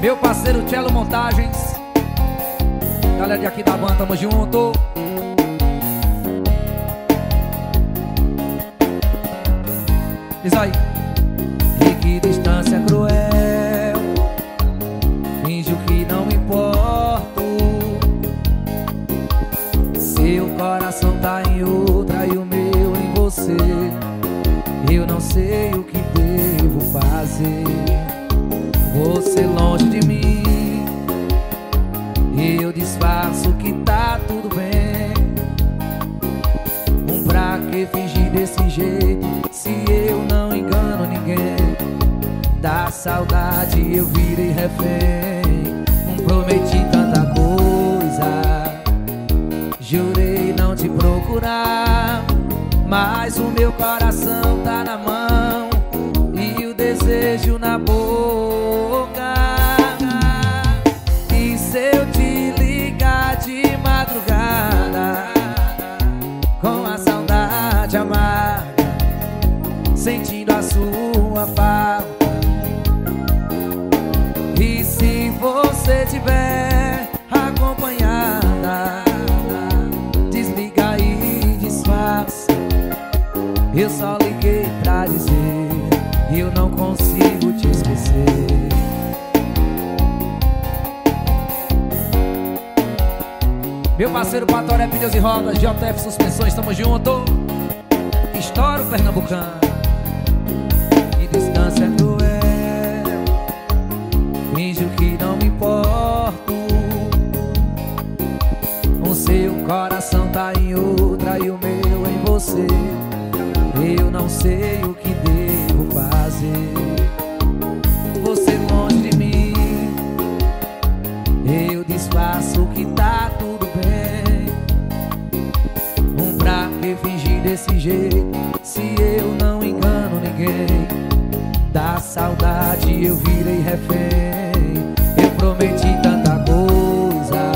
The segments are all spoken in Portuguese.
Meu parceiro Cello Montagens. Galera de aqui da banda, tamo junto. Diz aí refém Prometi tanta coisa. Jurei não te procurar Mas o meu coração Meu parceiro Patoré Pneus e Rodas JF Suspensões, tamo junto. Estouro Pernambucano saudade eu virei refém. Eu prometi tanta coisa.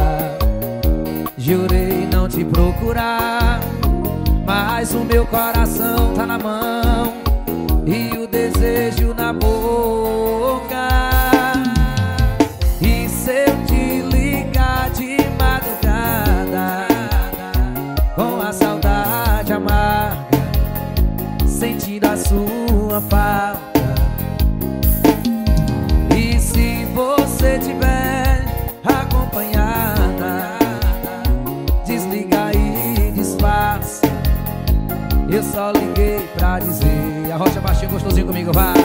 Jurei não te procurar Mas o meu coração gostosinho comigo, vai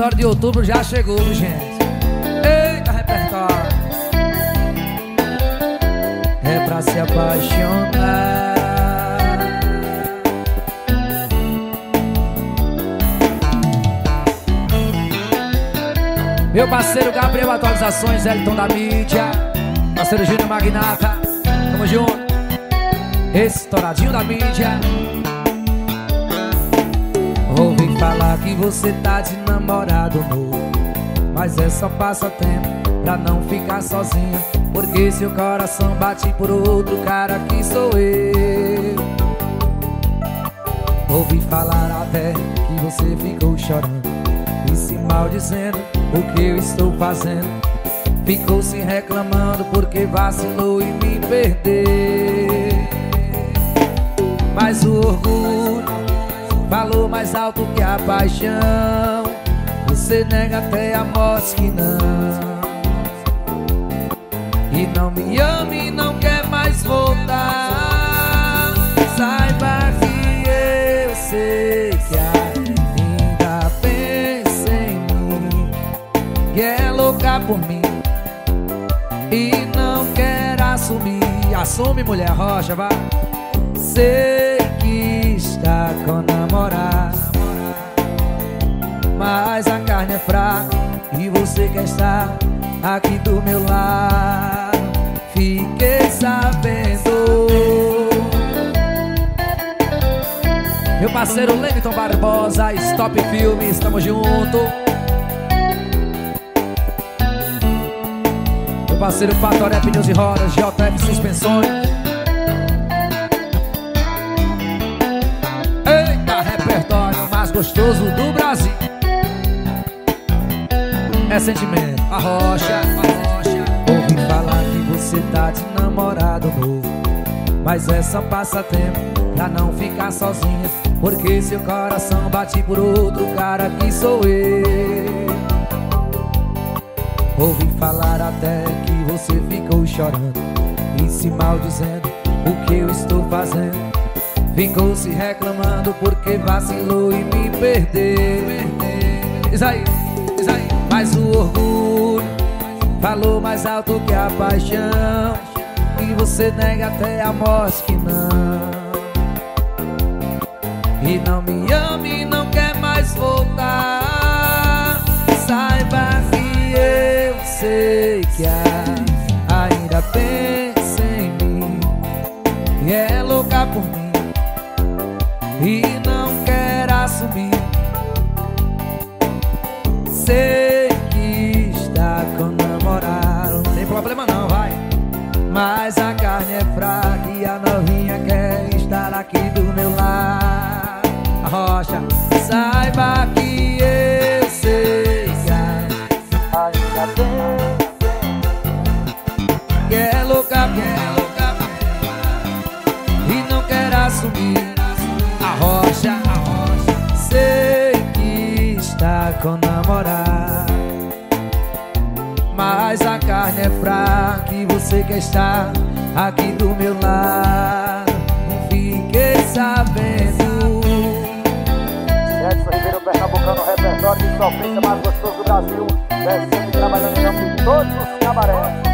Repertório de outubro já chegou, gente. Eita, repertório. É pra se apaixonar. Meu parceiro Gabriel Atualizações, Elton da mídia. Parceiro Júnior Magnata. Tamo junto. Estouradinho da mídia falar que você tá de namorado novo. Mas é só passatempo pra não ficar sozinha Porque seu coração bate por outro cara que sou eu. Ouvi falar até que você ficou chorando. E se maldizendo o que eu estou fazendo? Ficou se reclamando porque vacilou e me perdeu. Mas o orgulho valor mais alto que a paixão. Você nega até a morte que não. E não me ama e não quer mais voltar. Saiba que eu sei que ainda pensa em mim. E é louca por mim. E não quer assumir. Assume, mulher rocha, vá, Sei está com namorado, mas a carne é fraca e você quer estar aqui do meu lado. Fiquei sabendo. Meu parceiro Leniton Barbosa, Stop Filmes, estamos junto. Meu parceiro Fatoré Pneus e Rodas, JF Suspensões. Gostoso do Brasil. É sentimento, a rocha, a rocha. Ouvi falar que você tá de namorado novo. Mas é só passatempo pra não ficar sozinha porque seu coração bate por outro cara que sou eu Ouvi falar até que você ficou chorando E se maldizendo o que eu estou fazendo Ficou se reclamando porque vacilou e me perdeu. Diz aí, aí Mas o orgulho. Falou mais alto que a paixão. E você nega até a morte que não. E não me ama e não quer mais voltar. Saiba que eu sei que ainda com namorado Mas a carne é fraca e você quer estar aqui do meu lado Fiquei sabendo Edson Ribeiro Pernambucano, repertório de sofrência mais gostoso do Brasil. É sempre trabalhando em nome de todos os cabarés.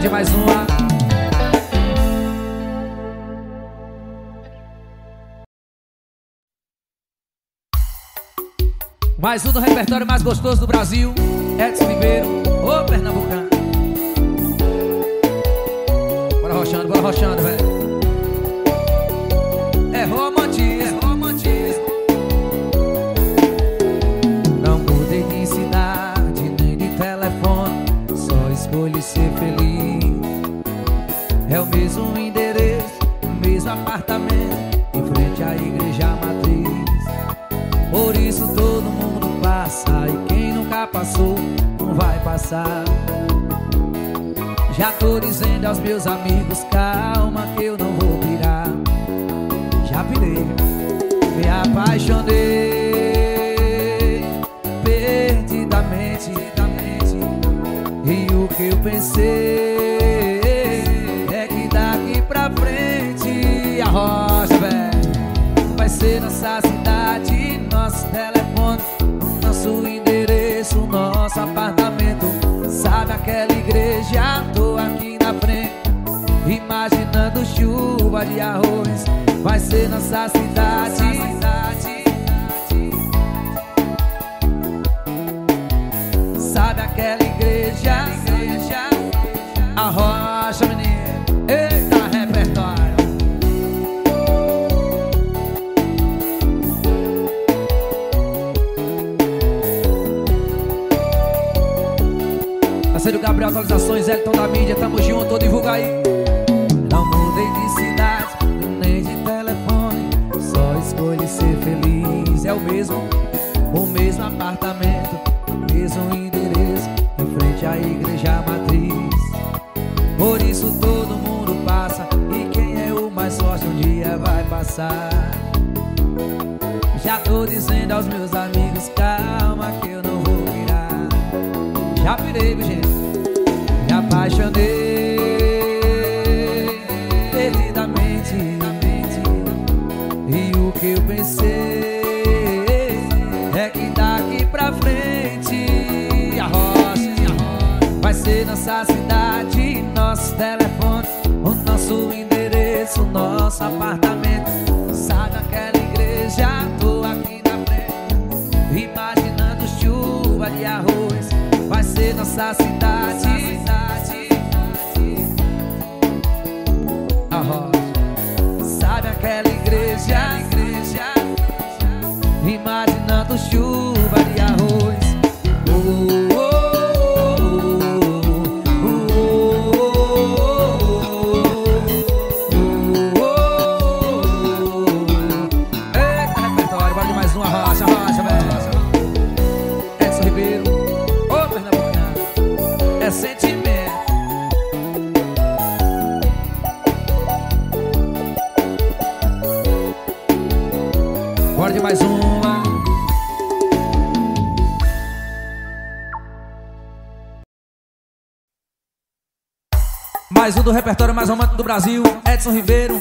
De mais uma. Mais um do repertório mais gostoso do Brasil Edson Ribeiro, ô Pernambucano. Bora rochando, bora rochando, velho. É romantismo, é romantismo. Não mudei de cidade, nem de telefone. Só escolhi ser feliz É o mesmo endereço, o mesmo apartamento Em frente à igreja matriz. Por isso todo mundo passa E quem nunca passou não vai passar. Já tô dizendo aos meus amigos Calma que eu não vou virar Já virei Me apaixonei Perdidamente. E o que eu pensei Ser nossa cidade Nosso telefone nosso endereço, nosso apartamento Sabe aquela igreja? Tô aqui na frente Imaginando chuva de arroz Vai ser nossa cidade Gabriel Atualizações, Elton da mídia, tamo junto, divulga aí. Não mudei de cidade, nem de telefone Só escolhi ser feliz, é o mesmo O mesmo apartamento, mesmo endereço Em frente à igreja matriz. Por isso todo mundo passa E quem é o mais forte um dia vai passar. Já tô dizendo aos meus amigos, apaixonei perdidamente E o que eu pensei é que daqui pra frente A rocha vai ser nossa cidade Nosso telefone, o nosso endereço, nosso apartamento. Sai daquela igreja, tô aqui na frente Imaginando chuva de arroz. Vai ser nossa cidade. Imaginando Brasil, Edson Ribeiro,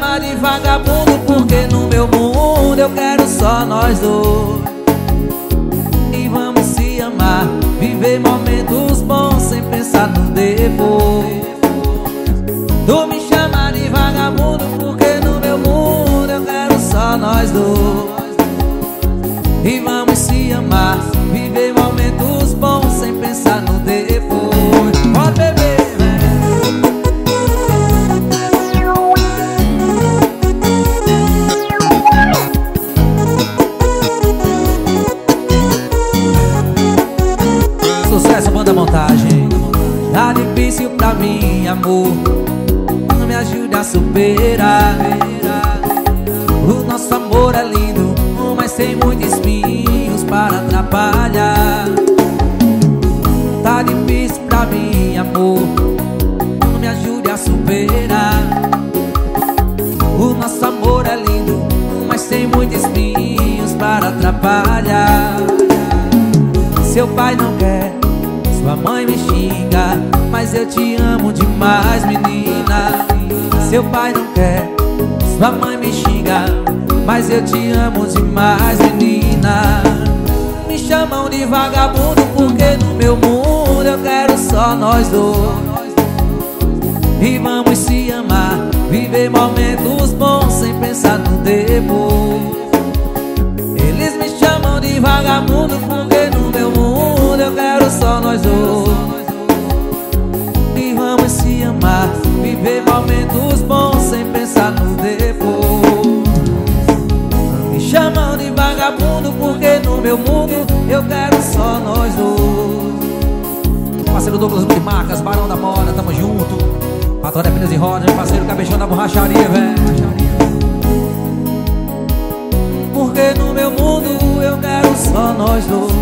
chama de vagabundo Porque no meu mundo eu quero só nós dois. E vamos se amar Viver momentos bons sem pensar no depois. Tu me chama de vagabundo Porque no meu mundo eu quero só nós dois. E vamos se amar Tá difícil pra mim, amor. Não me ajude a superar. O nosso amor é lindo Mas tem muitos espinhos para atrapalhar. Tá difícil pra mim, amor. Não me ajude a superar. O nosso amor é lindo Mas tem muitos espinhos para atrapalhar. Seu pai não quer sua mãe me xinga, mas eu te amo demais, menina. Seu pai não quer, sua mãe me xinga, mas eu te amo demais, menina. Me chamam de vagabundo porque no meu mundo eu quero só nós dois. E vamos se amar, viver momentos bons sem pensar no depois. Eles me chamam de vagabundo porque no meu mundo eu quero só nós dois amar, viver momentos bons sem pensar no depois. Me chamam de vagabundo porque no meu mundo eu quero só nós dois. Parceiro Douglas Multimarcas, Barão da Moda, tamo junto. Patrulha Pneus e Rodas, meu parceiro Cabeção da Borracharia, velho. Porque no meu mundo eu quero só nós dois.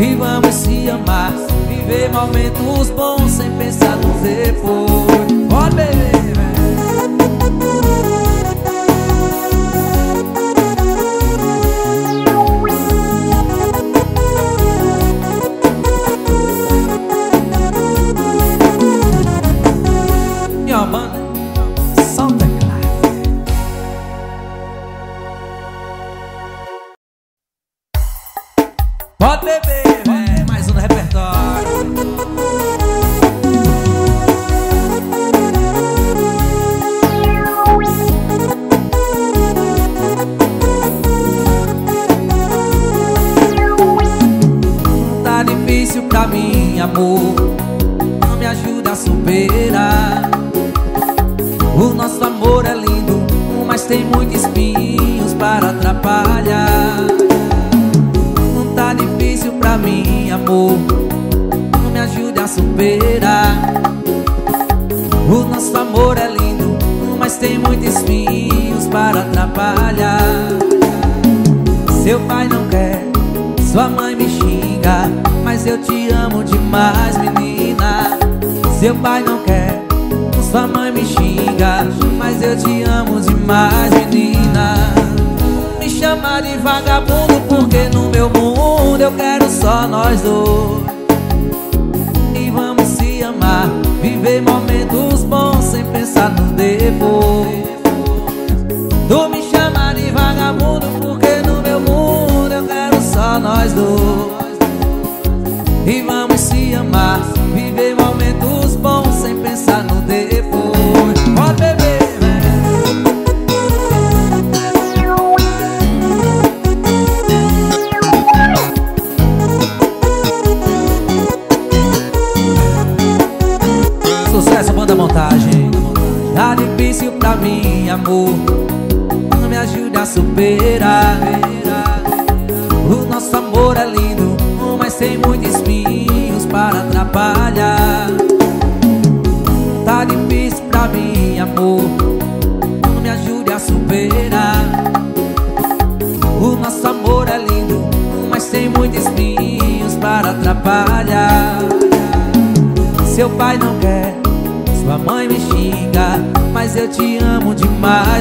E vamos se amar Viver momentos bons sem pensar no depois. Pode beber, clave Pode beber, amor. Não me ajuda a superar. O nosso amor é lindo, mas tem muitos espinhos para atrapalhar. Não tá difícil pra mim, amor Não me ajude a superar O nosso amor é lindo Mas tem muitos espinhos para atrapalhar Seu pai não quer Sua mãe me xinga Mas eu te demais, menina. Seu pai não quer Sua mãe me xinga Mas eu te amo demais, menina. Me chama de vagabundo Porque no meu mundo eu quero só nós dois. E vamos se amar Viver momentos bons sem pensar no depois. Tu me chama de vagabundo Porque no meu mundo eu quero só nós dois. E vamos amar. Viver momentos bons sem pensar no depois. Pode beber, velho Sucesso, banda montagem. Tá difícil pra mim, amor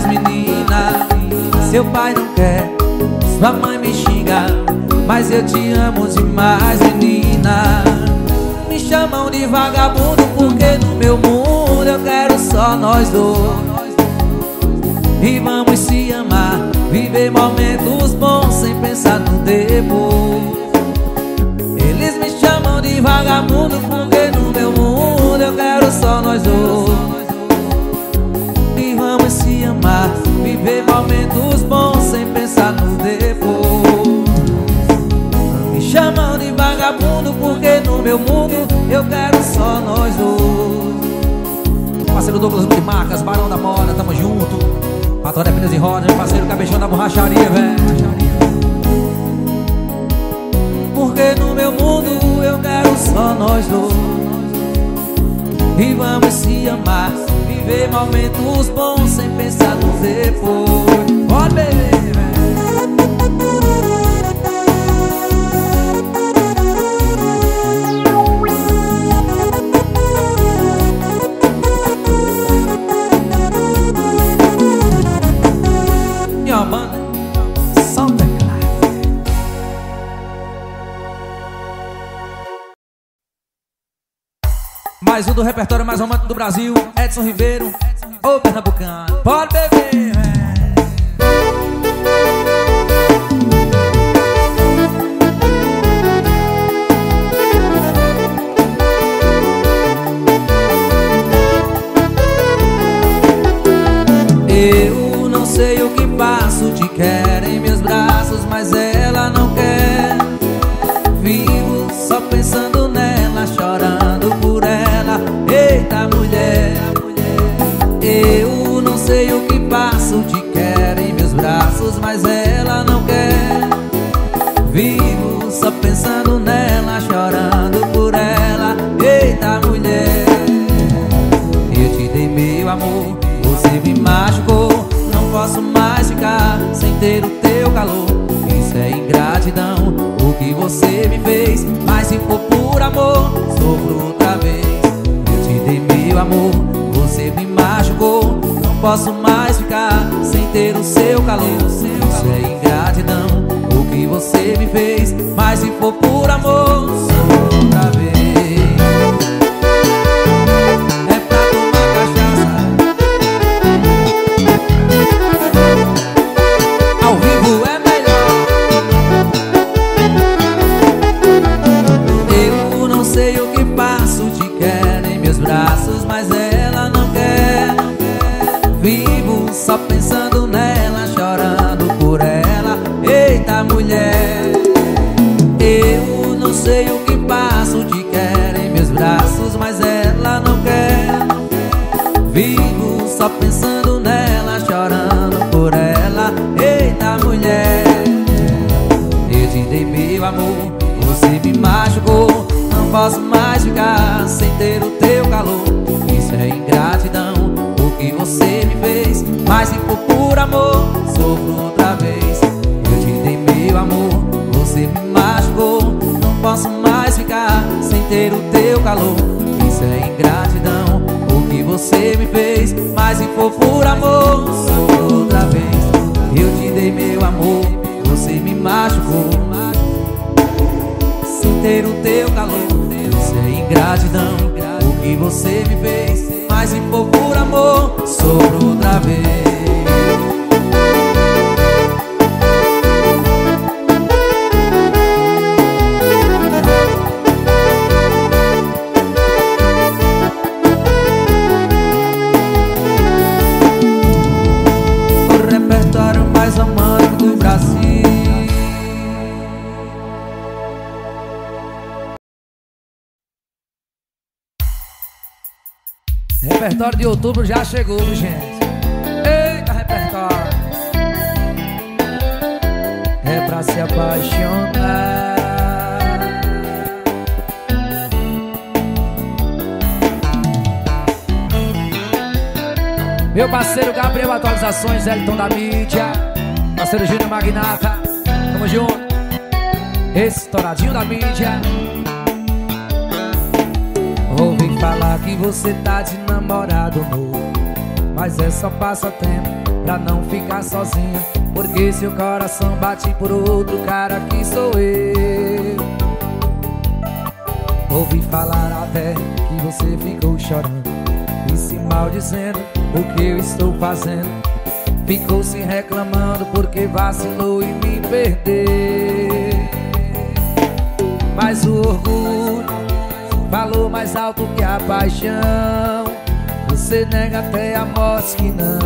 demais, menina Seu pai não quer, sua mãe me xinga Mas eu te amo demais, menina. Me chamam de vagabundo Porque no meu mundo eu quero só nós dois. E vamos se amar Viver momentos bons sem pensar no depois Eles me chamam de vagabundo Porque no meu mundo eu quero só nós dois Viver momentos bons sem pensar no depois. Me chamam de vagabundo Porque no meu mundo eu quero só nós dois. Parceiro Douglas de Marcas, Barão da Moda, tamo junto. Patrulha Pneus e Rodas, meu parceiro Cabeção da borracharia, velho. Porque no meu mundo eu quero só nós dois. E vamos se amar Viver momentos bons sem pensar no depois. Pode beber, do repertório mais romântico do Brasil Edson Ribeiro, ô Pernambucano. Pode beber, posso mais ficar sem ter o seu calor. Isso é ingratidão O que você me fez. Mas se for por amor, sofro outra vez. Eu te dei meu amor, você me machucou. Não posso mais ficar sem ter o teu calor. Isso é ingratidão, o que você me fez. Mas se for por amor, sofro outra vez. Eu te dei meu amor, você me machucou. Sem ter o teu calor. Isso é ingratidão, o que você me fez. Mas se for por amor, sofro outra vez Repertório de outubro já chegou, gente. Eita, repertório. É pra se apaixonar. Meu parceiro Gabriel Atualizações, Elton da mídia. Parceiro Júnior Magnata. Tamo junto. Estouradinho da mídia. Ouvi falar que você tá de namorado novo. Mas é só passatempo pra não ficar sozinha Porque seu coração bate por outro cara que sou eu. Ouvi falar até que você ficou chorando. E se maldizendo o que eu estou fazendo? Ficou se reclamando porque vacilou e me perdeu. Mas o orgulho falou mais alto que a paixão Você nega até a morte que não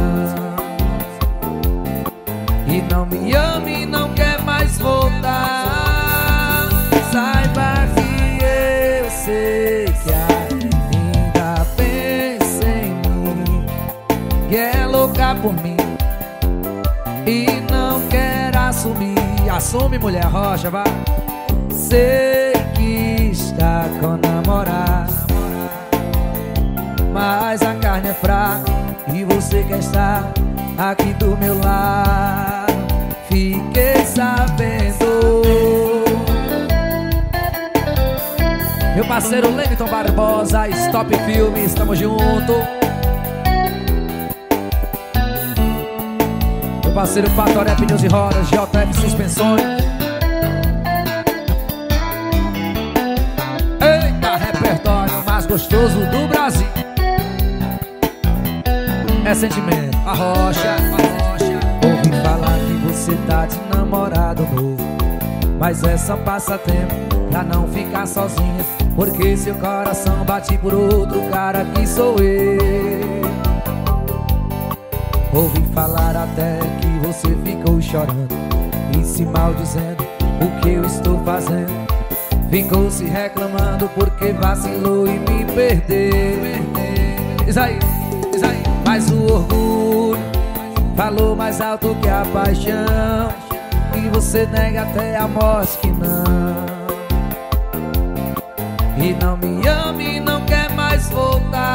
E não me ama e não quer mais voltar Saiba que eu sei que ainda pensa em mim Que é louca por mim e não quer assumir. Assume, mulher rocha, vá. Sei que está com namorado, mas a carne é fraca e você quer estar aqui do meu lado. Fiquei sabendo. Meu parceiro Leniton Barbosa, Stop Filme, estamos juntos. parceiro Fatoré Pneus e Rodas, JF Suspensões Eita, repertório mais gostoso do Brasil É sentimento, a rocha, a rocha. Ouvi falar que você tá de namorado novo. Mas é só passatempo pra não ficar sozinha. Porque seu coração bate por outro cara que sou eu. Ouvi falar até que você ficou chorando. E se maldizendo o que eu estou fazendo. Ficou se reclamando porque vacilou e me perdeu. Diz aí, Mas o orgulho falou mais alto que a paixão E você nega até a morte que não. E não me ama e não quer mais voltar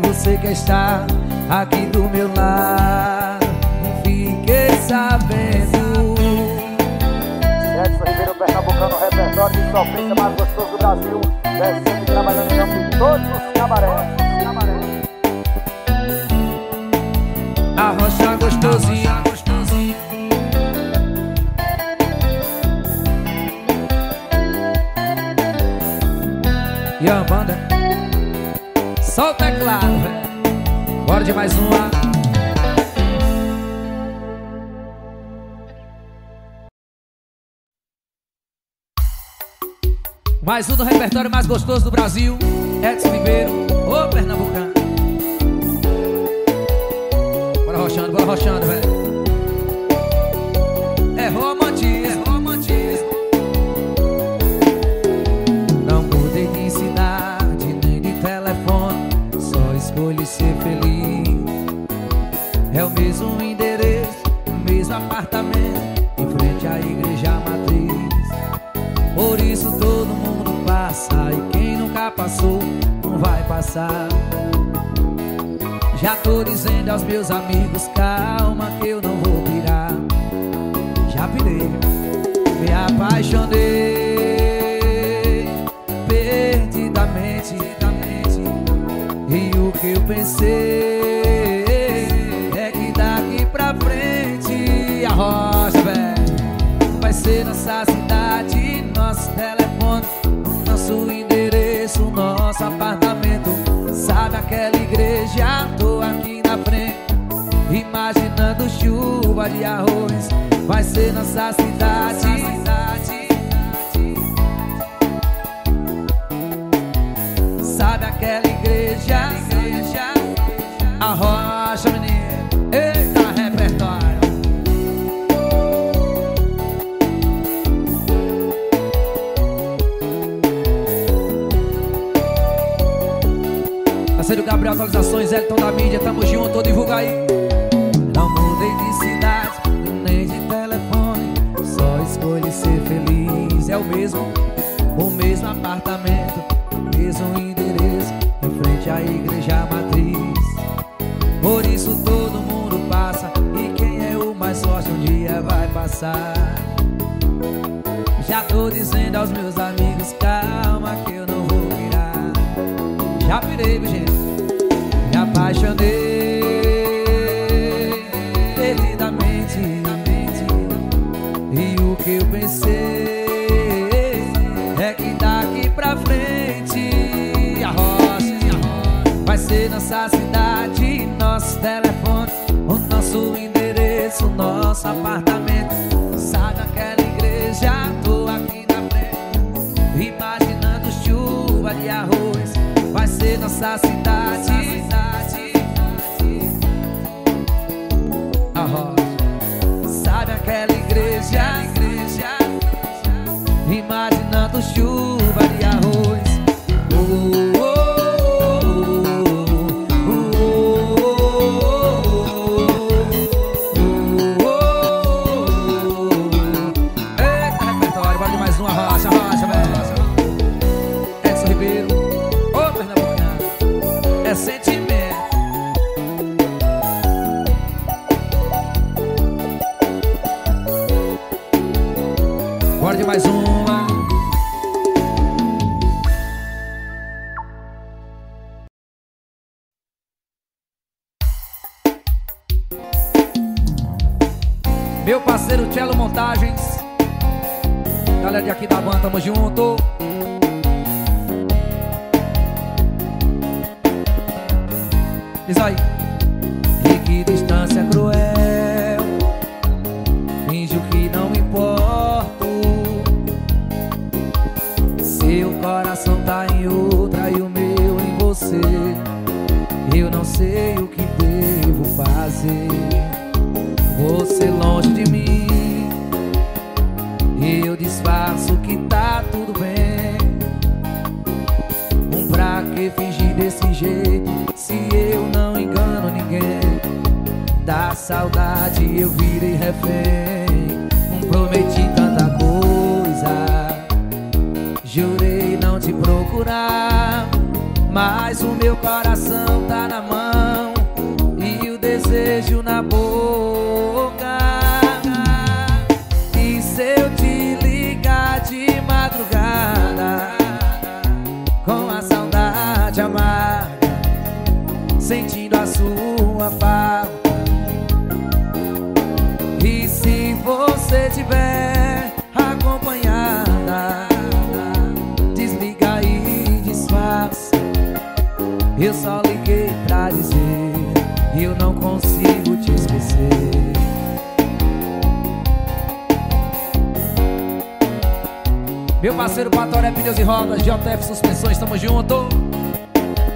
você quer estar aqui do meu lado. Fiquei sabendo. Edson Ribeiro Pernambucano, repertório de sofrência mais gostoso do Brasil. Descendo trabalhando em nome de todos os cabarés Mais um do repertório mais gostoso do Brasil Edson Ribeiro, ô Pernambucano rochando, bora rochando, velho. Passar. Já tô dizendo aos meus amigos, calma que eu não vou pirar. Já pirei, me apaixonei Perdidamente, E o que eu pensei É que daqui pra frente a rocha, velho Vai ser nossa cidade, Sabe aquela igreja, tô aqui na frente Imaginando chuva de arroz Vai ser nossa cidade. Sabe aquela igreja, visualizações, Elton da mídia, tamo junto, divulga aí. Não mudei de cidade, nem de telefone, só escolhi ser feliz. É o mesmo, o mesmo apartamento, mesmo endereço, em frente à igreja matriz. Por isso todo mundo passa, e quem é o mais forte um dia vai passar. Já tô dizendo aos meus amigos, calma apaixonei perdidamente. E o que eu pensei é que daqui pra frente a rocha, vai ser nossa cidade, nosso telefone, o nosso endereço, nosso apartamento. Sabe aquela igreja? Tô aqui na frente, imaginando chuva de arroz. Vai ser nossa cidade. A Sentindo a sua falta E se você tiver acompanhada Desliga e disfarça Eu só liguei pra dizer Eu não consigo te esquecer Meu parceiro Patoré Pneus e Rodas, JF Suspensões, tamo junto.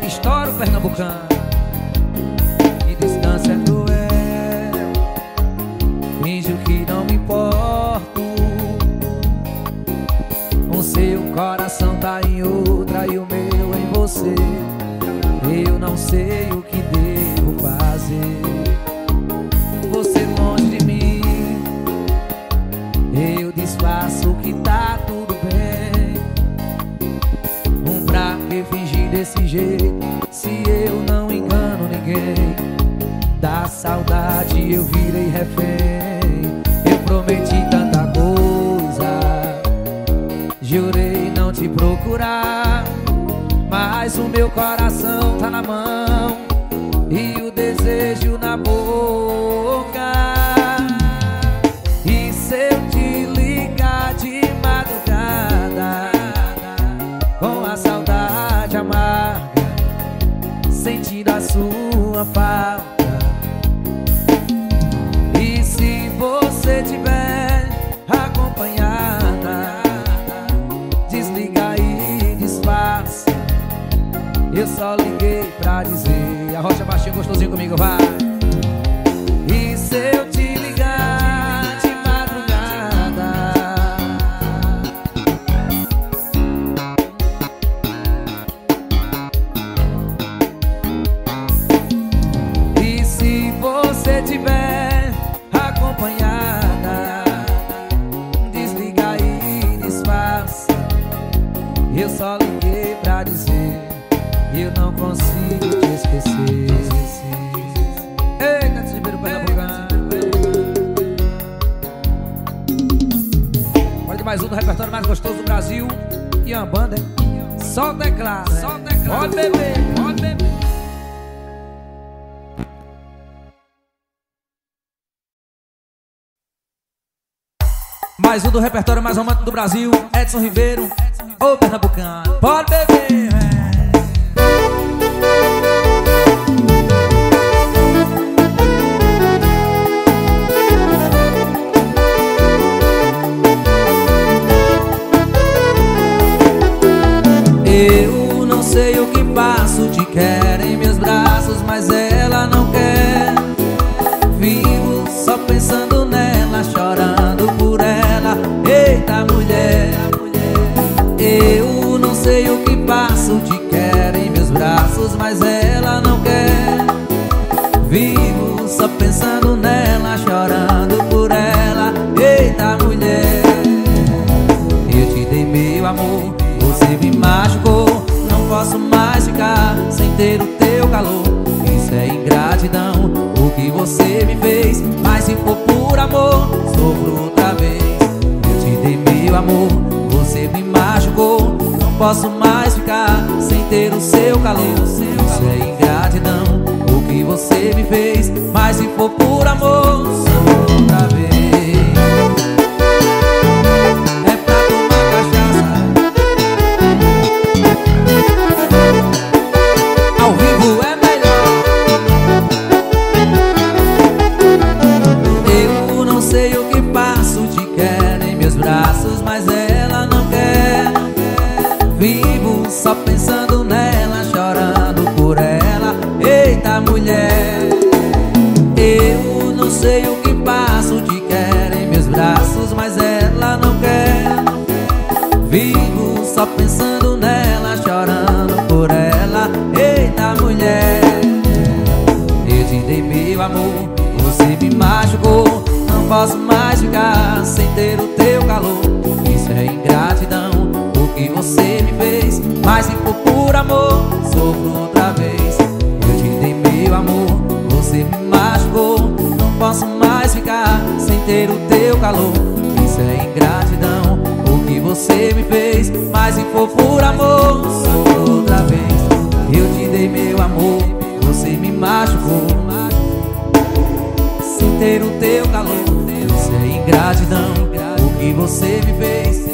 Estouro Pernambucano. Você. Eu não sei o que devo fazer. Você longe de mim. Eu disfarço que tá tudo bem Um pra que fingir desse jeito Se eu não engano ninguém Da saudade eu virei refém meu coração gostosinho comigo, vai Mais um do repertório mais romântico do Brasil, Edson Ribeiro, ô Pernambucano. Pode beber, velho. Eu não sei o que passo, te quero em meus braços, mas ela não quer. Vivo só pensando sei o que passo, te quero em meus braços, mas ela não quer. Vivo só pensando nela, chorando por ela. Eita mulher, eu te dei meu amor você me machucou. Não posso mais ficar sem ter o teu calor. Isso é ingratidão, o que você me fez. Mas se for por amor, sofro outra vez. Eu te dei meu amor, você me posso mais ficar sem ter o seu calor. Isso é ingratidão, o que você me fez. Mas se for por amor, amor Sofro outra vez. Eu te dei meu amor Você me machucou. Não posso mais ficar sem ter o teu calor. Isso é ingratidão que você me fez. Mas se for por amor, sou outra vez. Eu te dei meu amor, você me machucou. Sem ter o teu calor, isso é ingratidão O que você me fez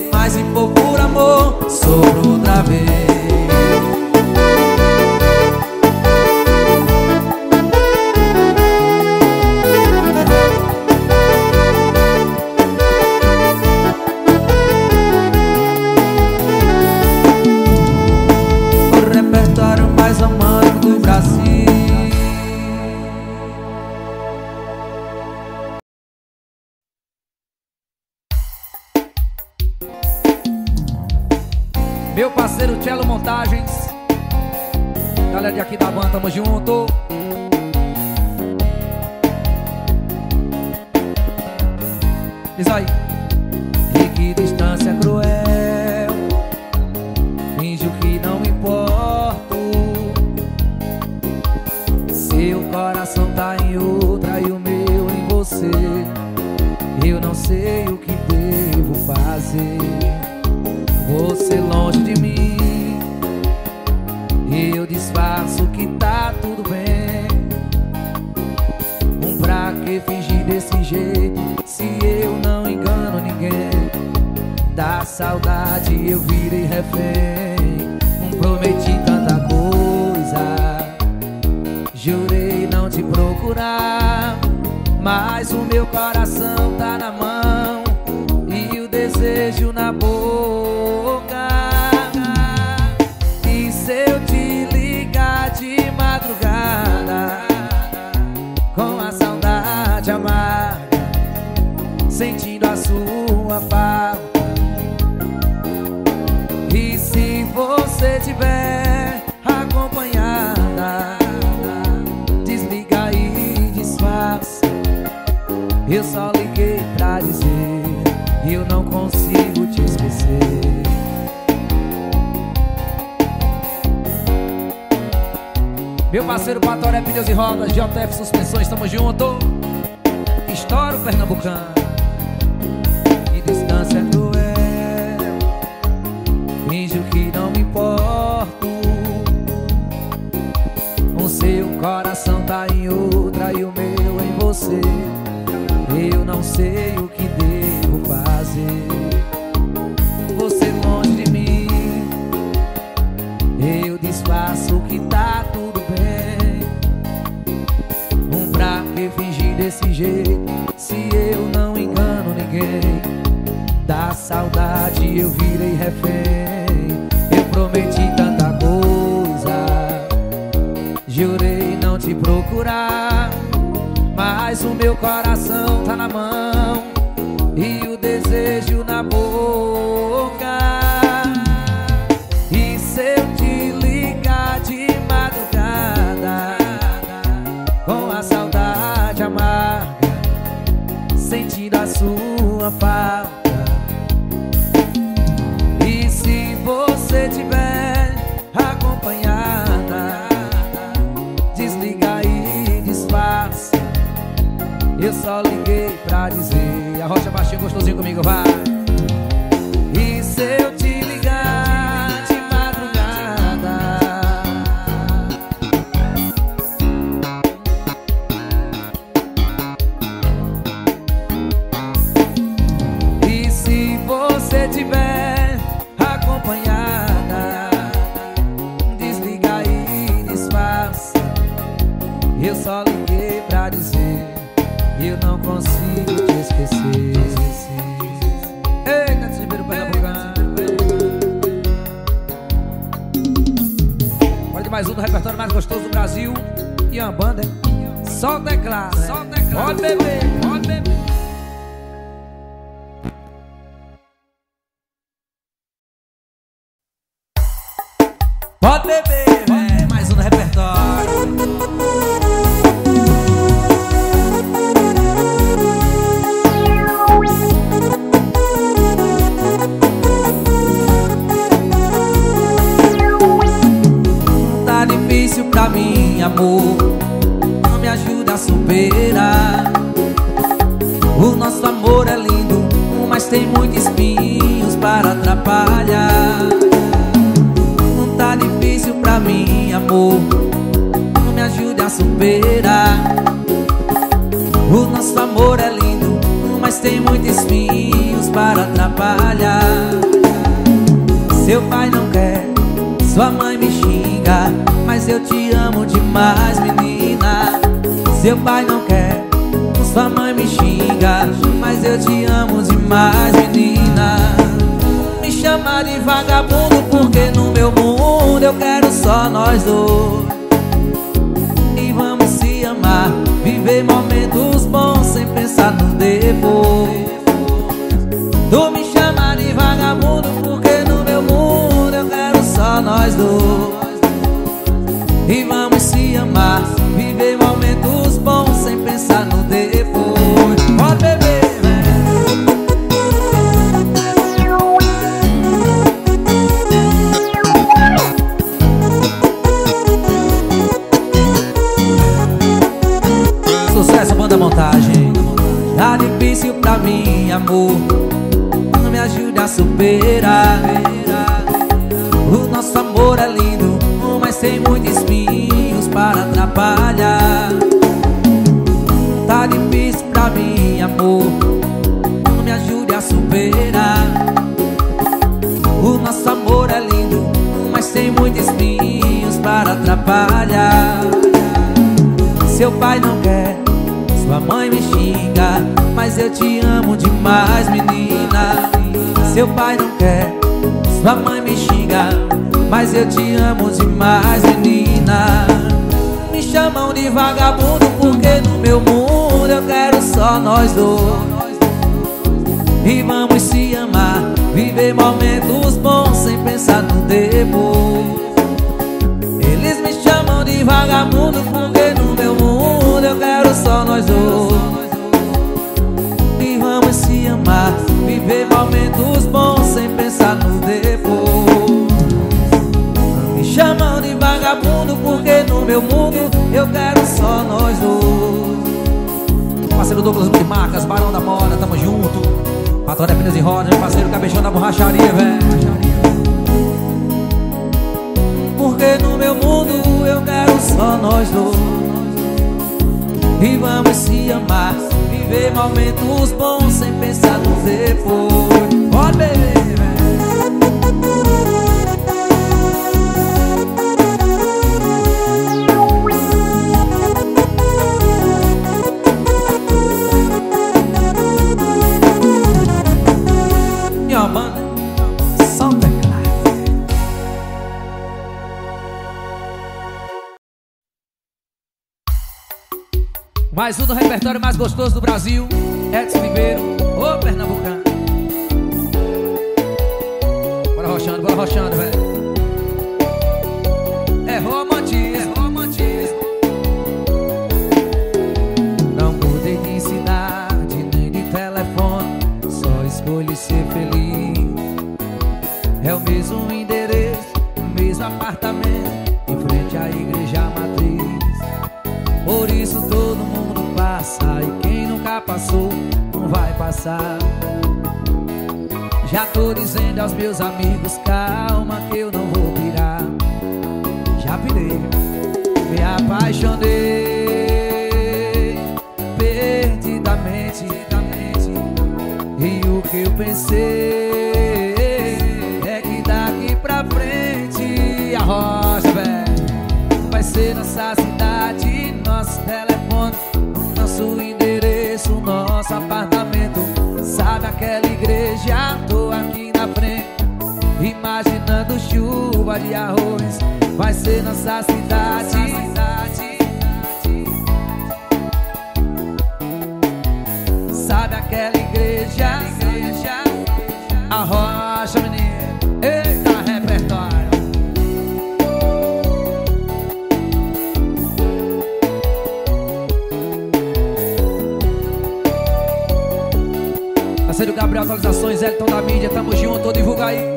disfarço que tá tudo bem. Um pra que fingir desse jeito Se eu não engano ninguém. Da saudade eu virei refém. Eu prometi tanta coisa Jurei não te procurar Mas o meu coração tá na mão gostosinho comigo, Sua mãe me xinga Mas eu te amo demais, menina. Me chama de vagabundo Porque no meu mundo eu quero só nós dois. E vamos se amar Viver momentos bons sem pensar no depois. Tu me chama de vagabundo Porque no meu mundo eu quero só nós dois. E vamos se amar Viver momentos mim, amor. Me ajude a superar. O nosso amor é lindo Mas tem muitos espinhos para atrapalhar. Tá difícil pra mim, amor. Me ajude a superar. O nosso amor é lindo Mas tem muitos espinhos para atrapalhar. Seu pai não quer, mãe me xinga Mas eu te amo demais, menina. Seu pai não quer, sua mãe me xinga Mas eu te amo demais, menina. Me chamam de vagabundo porque no meu mundo eu quero só nós dois. E vamos se amar, viver momentos bons sem pensar no depois eles me chamam de vagabundo quero só nós dois. E vamos se amar, viver momentos bons sem pensar no depois. Me chamam de vagabundo porque no meu mundo eu quero só nós dois. Parceiro Douglas de Marcas, Barão da Moda, tamo junto. Patrulha Pneus e Rodas, meu parceiro Cabeção da Borracharia, velho. Porque no meu mundo eu quero só nós dois E vamos se amar Viver momentos bons sem pensar no depois. Pode beber, Mais um do repertório mais gostoso do Brasil Edson Ribeiro, ô Pernambucano. Bora rochando, bora rochando, velho. É romantismo, é romantismo. Não mudei de cidade, nem de telefone Só escolhi ser feliz. É o mesmo endereço, o mesmo apartamento passar. Já tô dizendo aos meus amigos Calma que eu não vou virar Já virei Me apaixonei Perdidamente. E o que eu pensei É que daqui pra frente A rocha, Vai ser nossa cidade, nosso telefone, nosso endereço, o nosso apartamento. Sabe aquela igreja? Tô aqui na frente, imaginando chuva de arroz. Vai ser nossa cidade. Sabe aquela igreja? Gabriel Atualizações, Elton da mídia, tamo junto, divulga aí.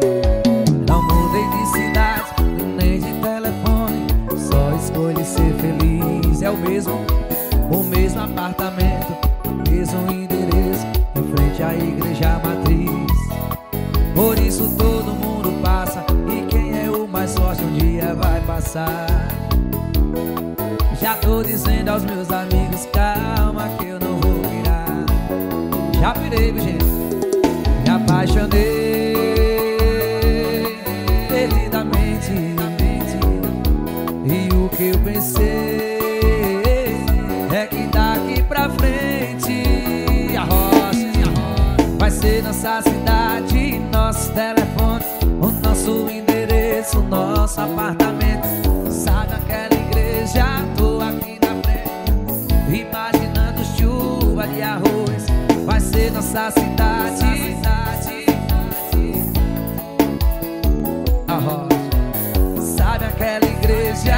Não mudei de cidade, nem de telefone, só escolhi ser feliz. É o mesmo, o mesmo apartamento, o mesmo endereço, em frente à igreja matriz. Por isso todo mundo passa, e quem é o mais forte um dia vai passar. Já tô dizendo aos meus amigos, calma que eu não vou virar. Já virei, gente? Apaixonei. Perdidamente E o que eu pensei É que daqui pra frente A rocha, vai ser nossa cidade Nosso telefone, o nosso endereço Nosso apartamento. Sabe aquela igreja? Tô aqui na frente Imaginando chuva de arroz. Vai ser nossa cidade A Aquela igreja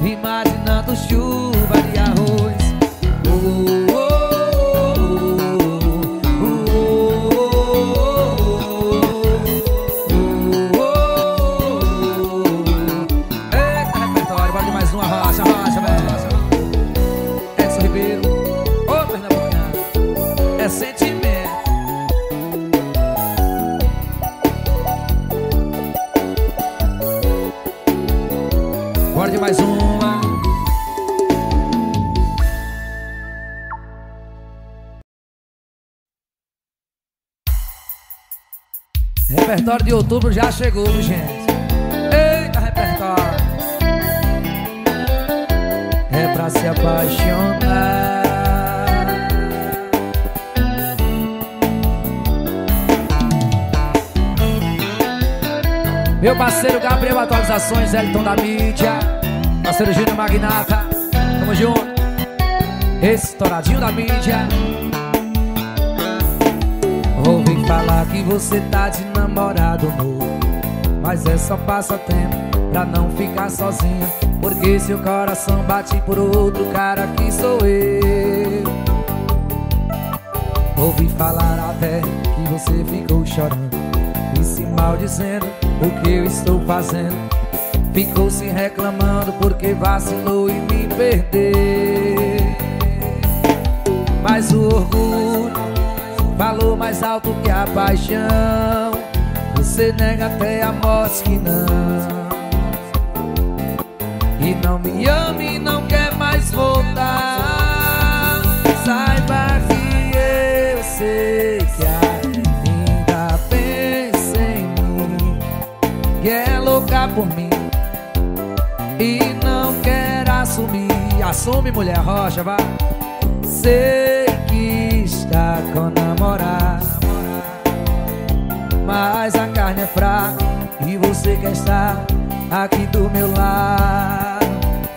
Imaginando chuva Repertório de outubro já chegou, gente. Eita, repertório. É pra se apaixonar. Meu parceiro Gabriel Atualizações, Elton da mídia. Parceiro Júnior Magnata. Tamo junto. Estouradinho da mídia falar que você tá de namorado novo. Mas é só passatempo pra não ficar sozinha. Porque seu coração bate por outro cara que sou eu. Ouvi falar até que você ficou chorando. E se maldizendo o que eu estou fazendo? Ficou se reclamando porque vacilou e me perdeu. Mas o orgulho valor mais alto que a paixão. Você nega até a morte que não. E não me ama e não quer mais voltar. Saiba que eu sei que ainda pensa em mim. E é louca por mim. E não quer assumir. Assume, mulher rocha, vá, Sei namorado, mas a carne é fraca e você quer estar aqui do meu lado.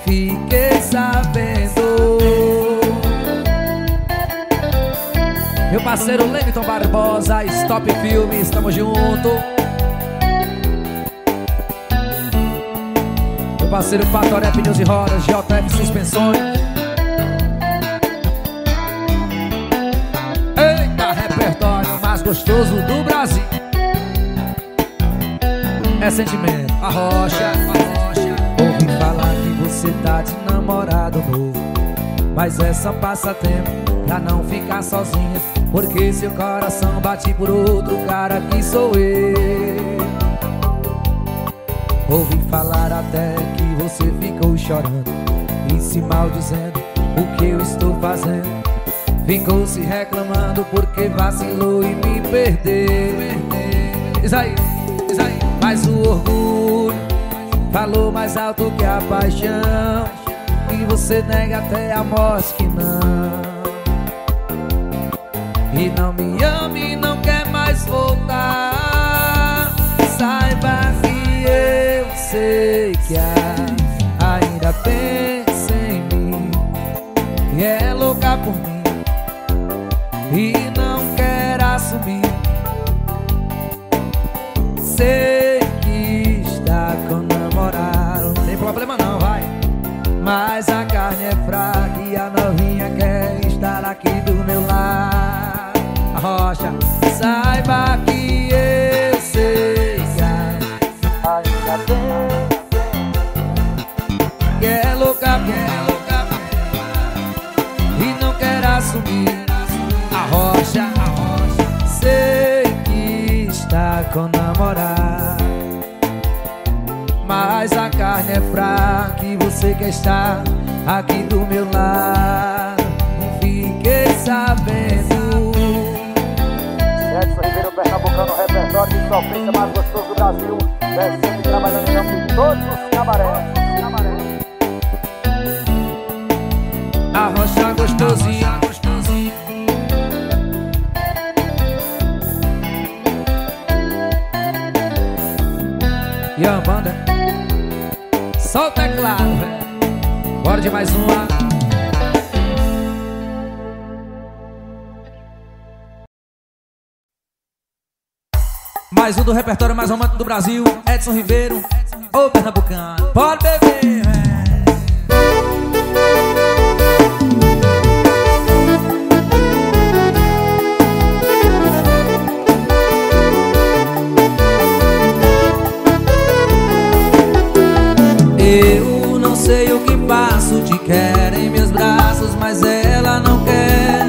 Fiquei sabendo. Meu parceiro Lemiton Barbosa, Stop Filme, estamos junto. Meu parceiro Fatoré Pneus e Rodas, JF Suspensões. Gostoso do Brasil. É sentimento, a rocha, a rocha. Ouvi falar que você tá de namorado novo. Mas é só passatempo pra não ficar sozinha porque seu coração bate por outro cara que sou eu Ouvi falar até que você ficou chorando E se maldizendo o que eu estou fazendo Ficou se reclamando porque vacilou e me perdeu. Diz aí, aí Mas o orgulho. Falou mais alto que a paixão. E você nega até a morte que não. E não me ama e não quer mais voltar. Saiba que eu sei que ainda é fraca e você quer estar aqui do meu lado Fiquei sabendo Edson Ribeiro, Pernambucano, repertório de sofrência mais gostoso do Brasil. É sempre trabalhando em de todos os cabarés. A rocha gostosinha, gostosinha. E a banda Só o teclado, Bora de mais uma. Mais um do repertório mais romântico do Brasil. Edson Ribeiro, ô Pernambucano. Pode beber, quero em meus braços Mas ela não quer.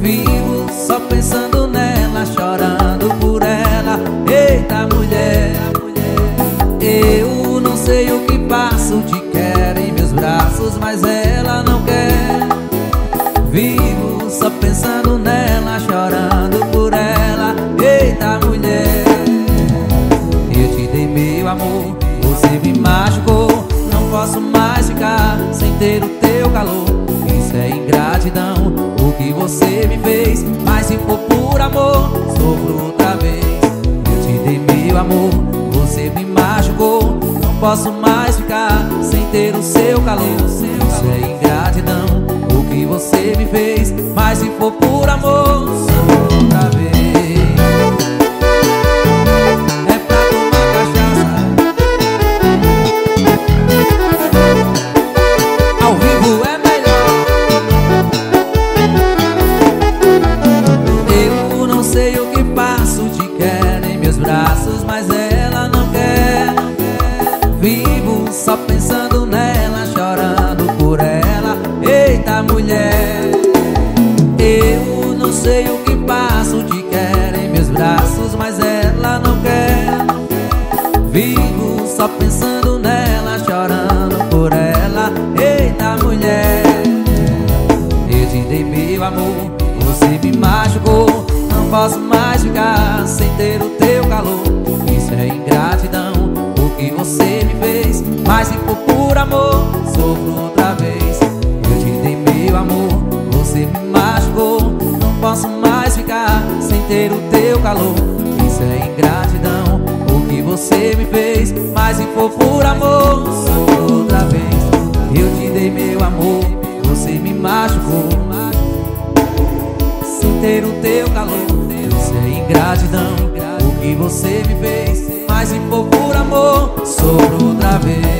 Vivo só pensando nela Chorando por ela. Eita mulher, eu não sei o que passo Te quero em meus braços, mas ela For por amor, sofro outra vez. Meu amor Você me machucou. Não posso mais ficar Sem ter o seu calor. Isso é ingratidão O que você me fez. Mas se for por amor Sou vez.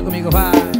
amor é lindo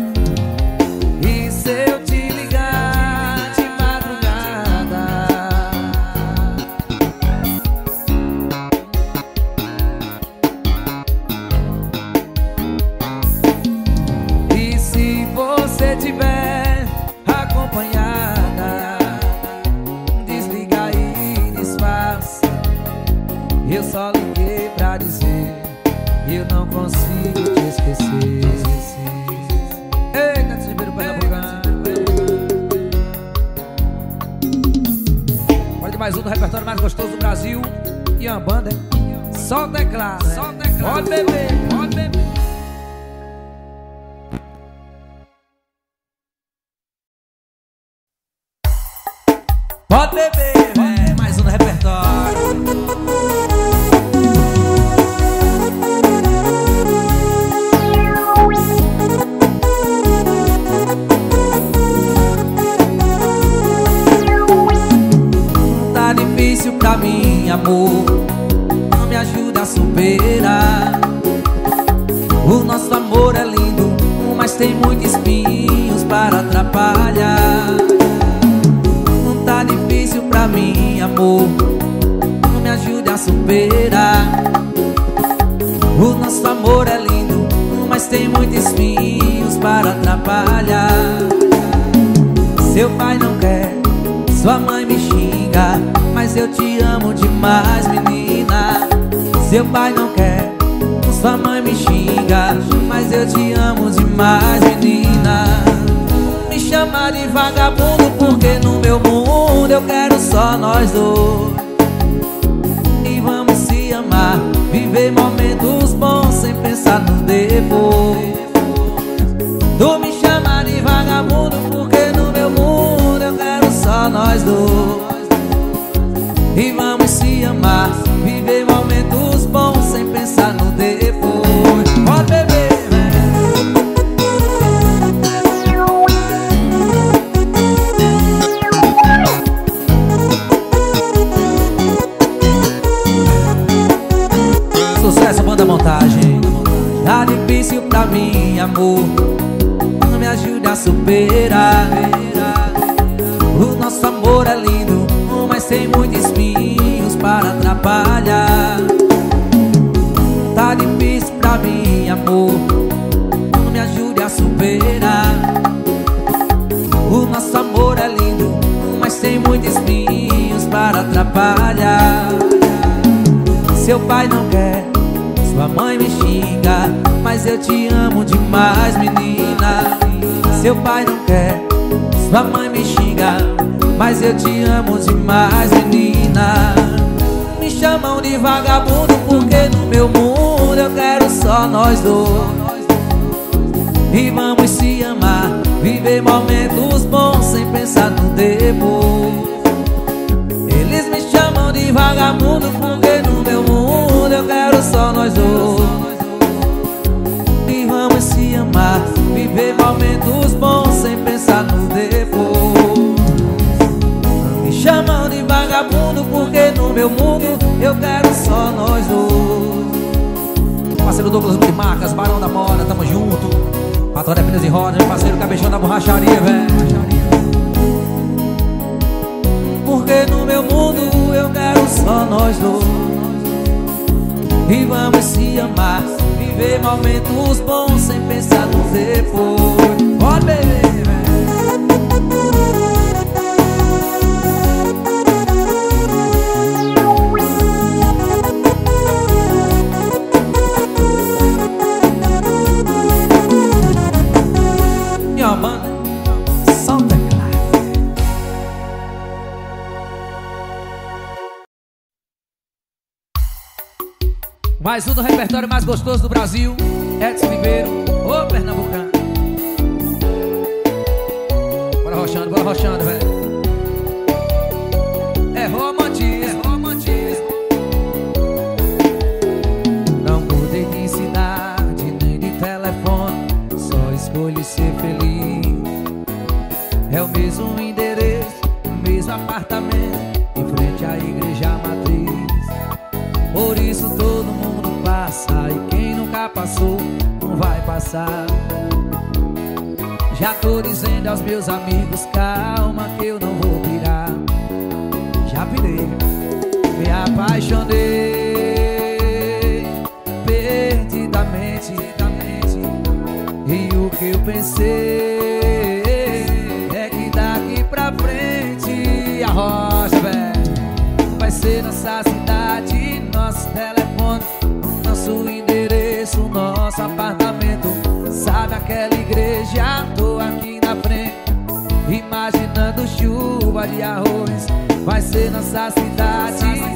pai não quer. Sua mãe me xinga, mas eu te amo demais, menina. Me chama de vagabundo porque no meu mundo eu quero só nós dois. E vamos se amar, viver momentos bons sem pensar no depois. Tu me chama de vagabundo porque no meu mundo eu quero só nós dois. E vamos se amar, amor. Não me ajude a superar. O nosso amor é lindo Mas tem muitos espinhos para atrapalhar. Tá difícil pra mim, amor. Me ajude a superar. O nosso amor é lindo Mas tem muitos espinhos para atrapalhar. Seu pai não quer Sua mãe me xinga mas eu te amo demais, menina. Seu pai não quer Sua mãe me xinga Mas eu te amo demais, menina. Me chamam de vagabundo Porque no meu mundo eu quero só nós dois. E vamos se amar Viver momentos bons sem pensar no depois Eles me chamam de vagabundo Porque no meu mundo eu quero só nós dois amar Viver momentos bons sem pensar no depois. Me chamam de vagabundo porque no meu mundo eu quero só nós dois. Parceiro Douglas de Marcas, Barão da Mora, tamo junto. Patrulha Pneus e Rodas, meu parceiro Cabeção da Borracharia, velho. Porque no meu mundo eu quero só nós dois. E vamos se amar Viver momentos bons sem pensar no depois. Pode beber, Mais um do repertório mais gostoso do Brasil Edson Ribeiro, ô Pernambucano. Bora rochando, bora rochando, velho. É romantismo, é romantismo. Não mudei de cidade, nem de telefone Só escolhi ser feliz. É o mesmo endereço, o mesmo apartamento não vai passar. Já tô dizendo aos meus amigos Calma que eu não vou virar Já virei Me apaixonei Perdidamente. E o que eu pensei É que daqui pra frente A rocha, Vai ser nossa cidade Nosso telefone Nosso endereço Nosso igreja? Tô aqui na frente Imaginando chuva de arroz Vai ser nossa cidade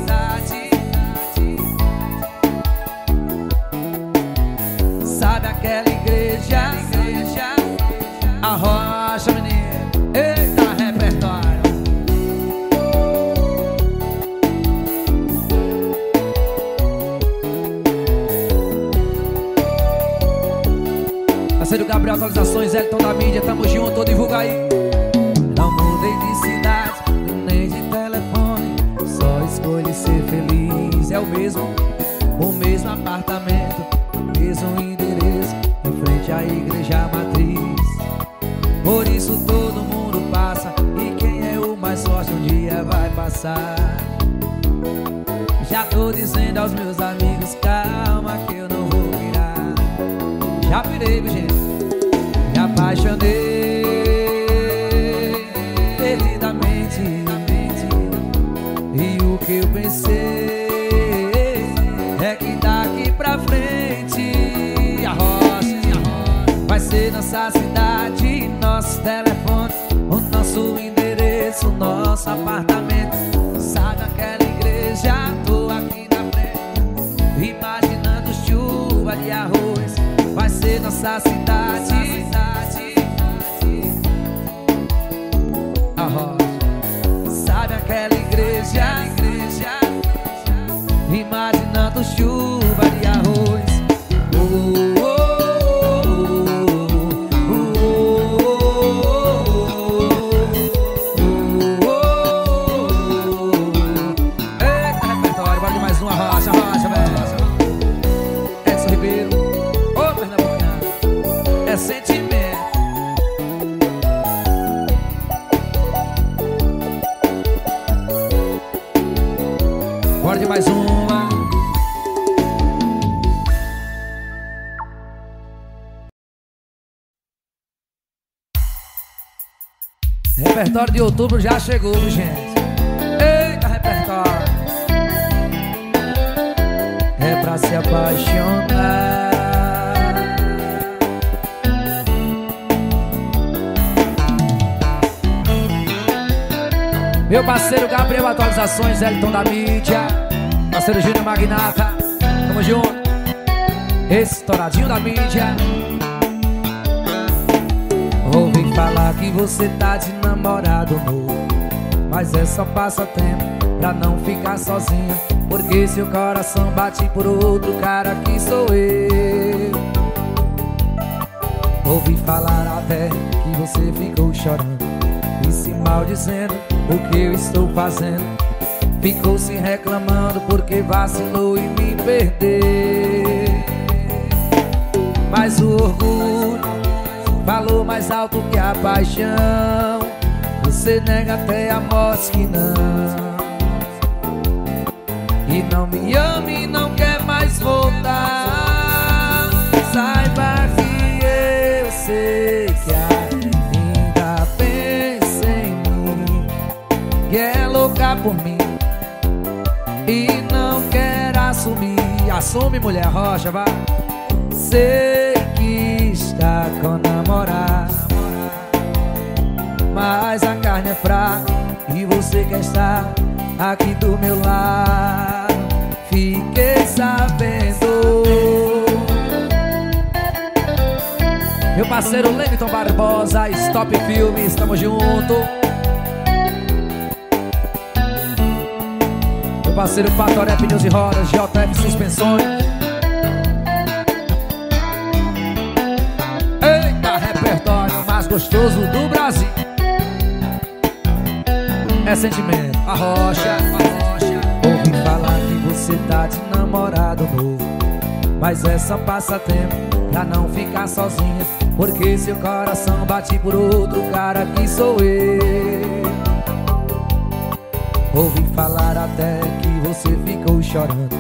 abre atualizações, Elton é da mídia, tamo junto, divulga aí. Não mudei de cidade, nem de telefone, só escolhi ser feliz. É o mesmo, o mesmo apartamento, o mesmo endereço, em frente à igreja matriz. Por isso todo mundo passa, e quem é o mais forte um dia vai passar. Já tô dizendo aos meus amigos, calma que eu não vou virar. Já pirei, Perdidamente E o que eu pensei É que daqui pra frente A roça, a roça Vai ser nossa cidade Nosso telefone O nosso endereço Nosso apartamento. Sabe aquela igreja? Tô aqui na frente Imaginando chuva de arroz. Vai ser nossa cidade Imaginando Repertório de outubro já chegou, gente. Eita, repertório. É pra se apaixonar. Meu parceiro Gabriel Atualizações, Elton da mídia Parceiro Júnior Magnata Tamo junto Estouradinho da mídia Ouvi falar que você tá de namorado novo. Mas é só passatempo pra não ficar sozinha Porque seu coração bate por outro cara que sou eu. Ouvi falar até que você ficou chorando. E se maldizendo o que eu estou fazendo? Ficou se reclamando porque vacilou e me perdeu. Mas o orgulho falou mais alto que a paixão Você nega até a morte que não. E não me ama e não quer mais voltar. Saiba que eu sei que ainda pensa em mim Que é louca por mim E não quer assumir. Assume, mulher rocha, vai Sei que está com namorado Mas a carne é fraca E você quer estar aqui do meu lado. Fiquei sabendo. Meu parceiro Leniton Barbosa Stop Filmes, tamo junto Meu parceiro Fatoré Pneus e Rodas JF Suspensões. Eita, repertório mais gostoso do Brasil É sentimento, a rocha, a rocha. Ouvi falar que você tá de namorado novo. Mas é só passatempo pra não ficar sozinha. Porque seu coração bate por outro cara que sou eu. Ouvi falar até que você ficou chorando.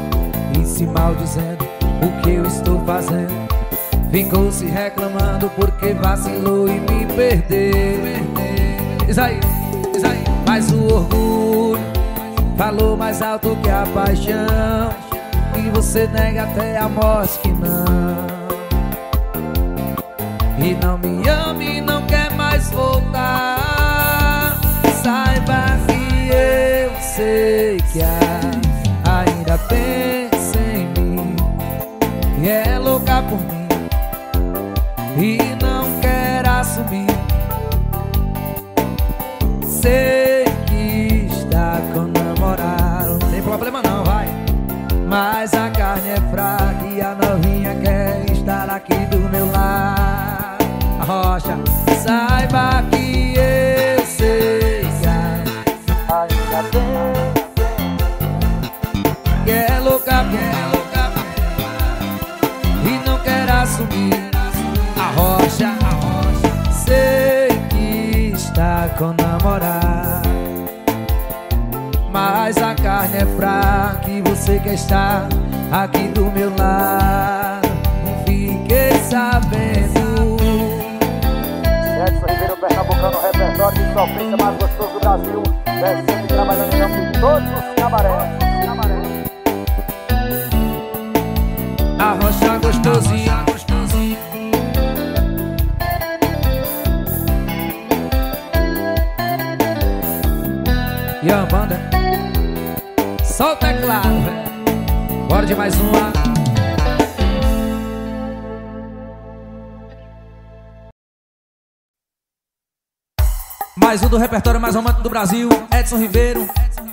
E se maldizendo o que eu estou fazendo. Ficou se reclamando porque vacilou e me perdeu. Diz aí, Mas o orgulho falou mais alto que a paixão E você nega até a morte que não. E não me ama e não quer mais voltar com namorado, Mas a carne é fraca e você quer estar aqui do meu lado. Fiquei sabendo. Edson Ribeiro, Pernambucano, repertório de sofrência mais gostoso do Brasil. É sempre trabalhando em de todos os cabarés. Rocha Só o teclado, velho Bora de mais uma. Mais um do repertório mais romântico do Brasil Edson Ribeiro,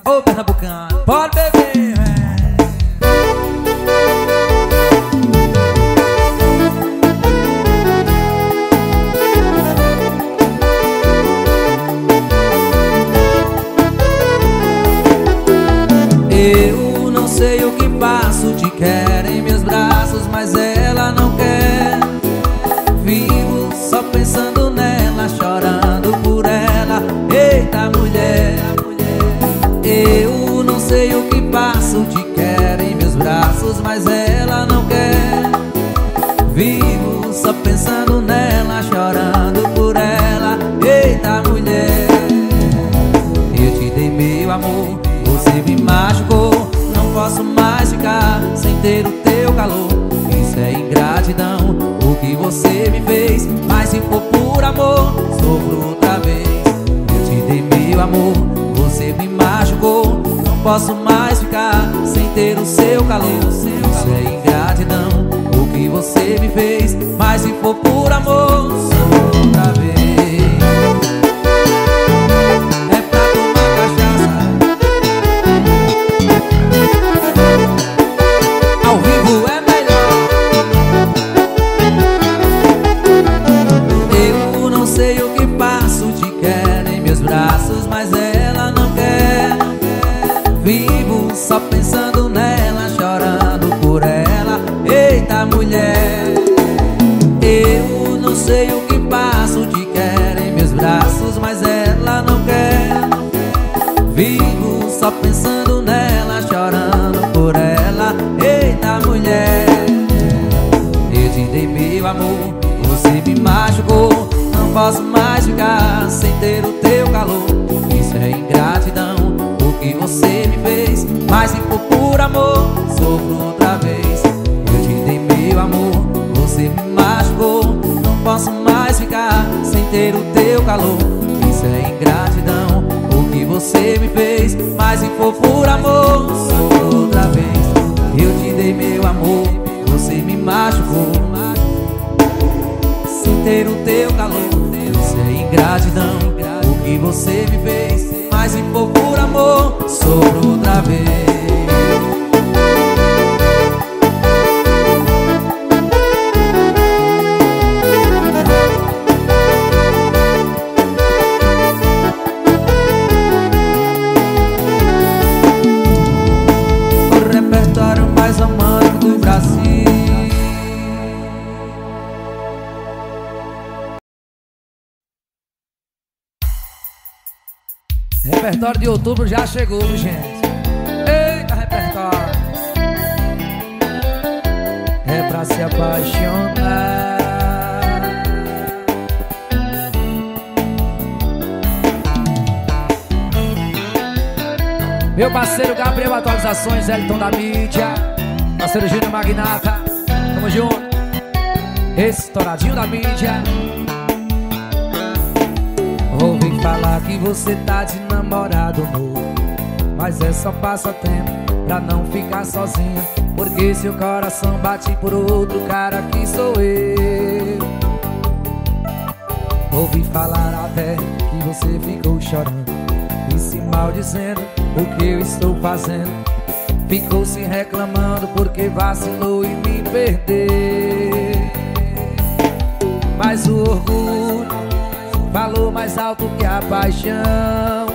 o Pernambucano. Pode beber, quero em meus braços, mas ela não quer. Vivo só pensando nela, chorando por ela. Eita mulher, eu não sei o que quero calor. Isso é ingratidão, o que você me fez. Mas se for por amor, sofro outra vez. Eu te dei meu amor, você me machucou. Não posso mais ficar sem ter o seu calor. Isso é ingratidão, o que você me fez. Mas se for por amor, amor, sofro outra vez. Eu te dei meu amor, você me machucou. Não posso mais ficar sem ter o teu calor. Isso é ingratidão, o que você me fez. Mas se for por amor, sofro outra vez. Eu te dei meu amor, você me machucou. Sem ter o teu calor. Isso é ingratidão, o que você me fez. Mas se for por amor, sofro outra vez Repertório de outubro já chegou, gente. Eita, repertório. É pra se apaixonar. Meu parceiro Gabriel Atualizações, Elton da mídia. Parceiro Júnior Magnata. Tamo junto. Estouradinho da mídia. Falar que você tá de namorado novo. Mas é só passatempo pra não ficar sozinha Porque seu coração bate por outro cara que sou eu. Ouvi falar até que você ficou chorando. E se maldizendo o que eu estou fazendo? Ficou se reclamando porque vacilou e me perdeu. Mas o orgulho valor mais alto que a paixão.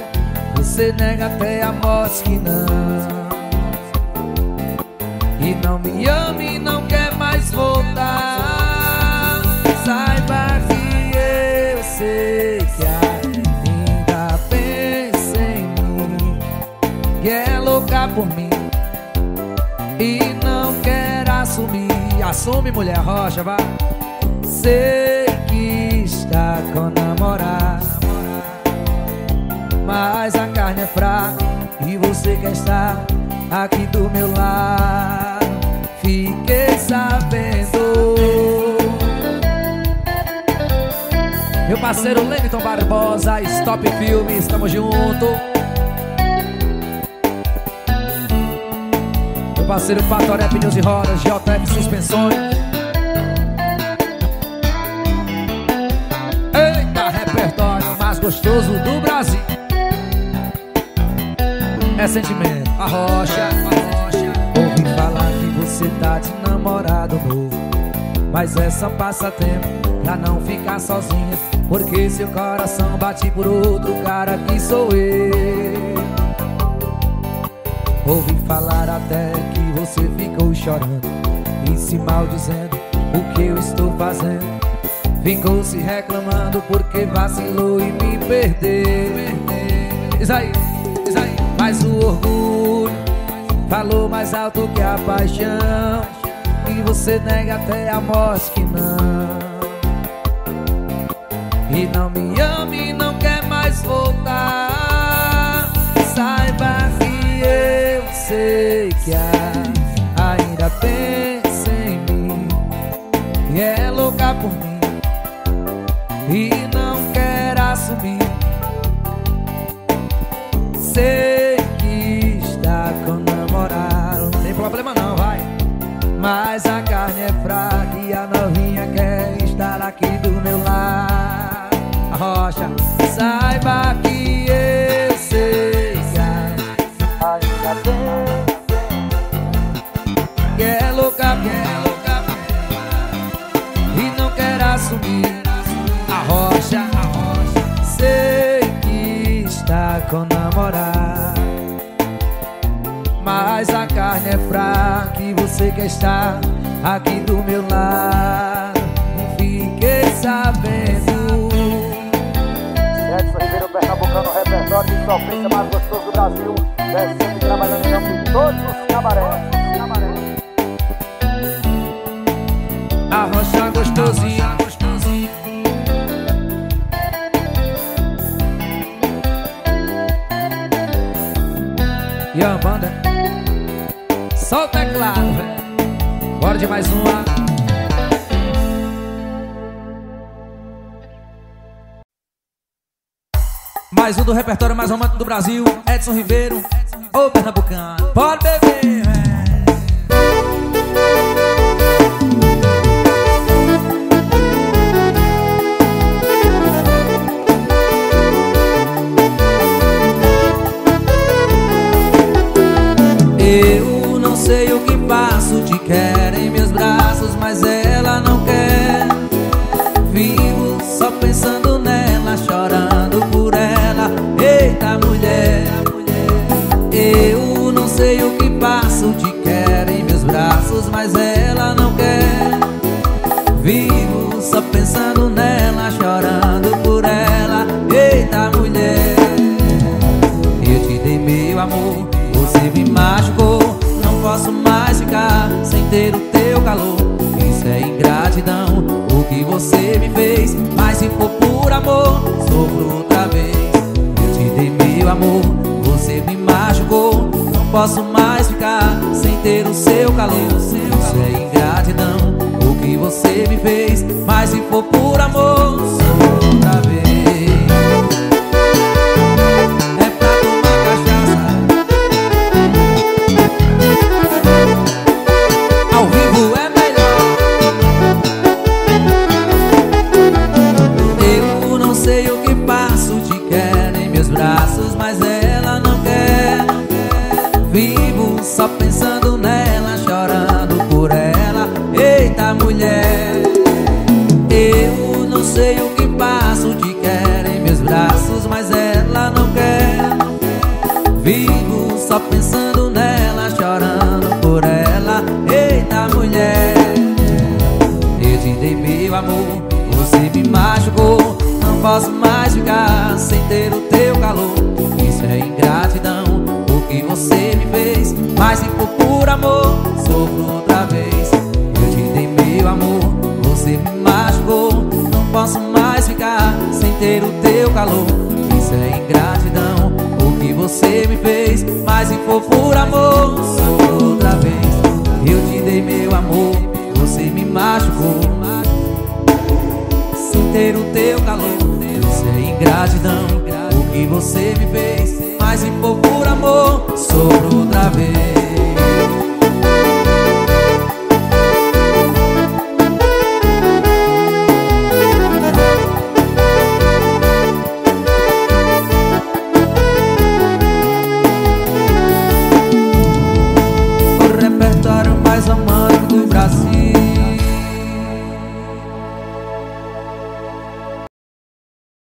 Você nega até a morte que não. E não me ama e não quer mais voltar. Saiba que eu sei que ainda pensa em mim. E é louca por mim. E não quer assumir. Assume, mulher rocha, vá. Sei que está com mas a carne é fraca e você quer estar aqui do meu lado. Fiquei sabendo. Meu parceiro Leniton Barbosa, Stop Filmes, estamos junto. Meu parceiro Fatoré Pneus e Rodas, JF Suspensões. Mais gostoso do Brasil. É sentimento, a rocha, a rocha. Ouvi falar que você tá de namorado novo. Mas é só passatempo pra não ficar sozinha Porque seu coração bate por outro cara que sou eu Ouvi falar até que você ficou chorando E se maldizendo o que eu estou fazendo Ficou se reclamando porque vacilou e me perdeu. Diz aí, diz aí Mas o orgulho. Falou mais alto que a paixão. E você nega até a morte que não. E não me ama e não quer mais voltar. Saiba que eu sei que ainda fraca e a novinha quer estar aqui do meu lado A rocha, saiba que eu sei que ainda tem Que é louca, que é louca E não quer assumir. A rocha, a rocha Sei que está com namorado. Mas a carne é fraca e você quer estar aqui do meu lado Fiquei sabendo. Edson Ribeiro, Pernambucano, repertório de sofrência mais gostoso do Brasil. É sempre trabalhando em de todos os cabarés. A rocha gostosinha. E a banda Só o teclado, velho Bora de mais uma. Mais um do repertório mais romântico do Brasil Edson Ribeiro, ô Pernambucano. Pode beber, Eu não sei o que passo, te quero em meus braços, mas ela não quer. Vivo só pensando nela, chorando por ela. Eita mulher, eu não sei o que passo, te quero em meus braços, mas ela não quer. Vivo só pensando posso mais ficar sem ter o seu calor. Isso é ingratidão, o que você me fez. Mas se for por amor, por amor sou outra vez. Eu te dei meu amor Você me machucou. Sentir o teu calor Isso é ingratidão. O que você me fez Mas se por amor Sou outra vez.